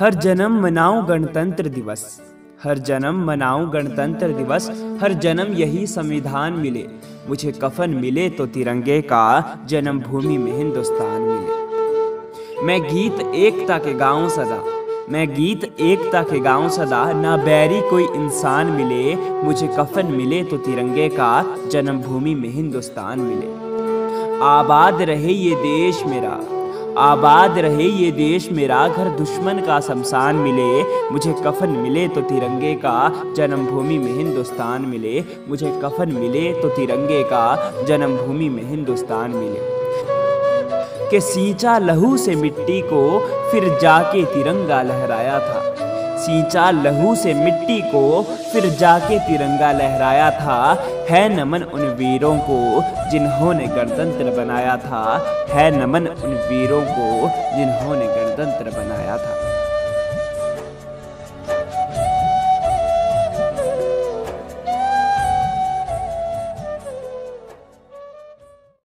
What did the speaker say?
हर जन्म मनाऊं गणतंत्र दिवस। हर जन्म मनाऊं गणतंत्र दिवस। हर जन्म यही संविधान मिले। मुझे कफन मिले तो तिरंगे का जन्मभूमि में हिंदुस्तान मिले। मैं गीत एकता के गाऊं सदा। मैं गीत एकता के गाऊं सदा। ना बैरी कोई इंसान मिले। मुझे कफन मिले तो तिरंगे का जन्मभूमि में हिंदुस्तान मिले। आबाद रहे ये देश मेरा। आबाद रहे ये देश, मेरा घर दुश्मन का शमशान मिले। मुझे कफन मिले तो तिरंगे का, जन्मभूमि में हिंदुस्तान मिले। मुझे कफन मिले तो तिरंगे का, जन्मभूमि में हिंदुस्तान मिले। के सींचा लहू से मिट्टी को, फिर जाके तिरंगा लहराया था। सींचा लहू से मिट्टी को, फिर जाके तिरंगा लहराया था। है नमन उन वीरों को, जिन्होंने गणतंत्र बनाया था। है नमन उन वीरों को, जिन्होंने गणतंत्र बनाया था।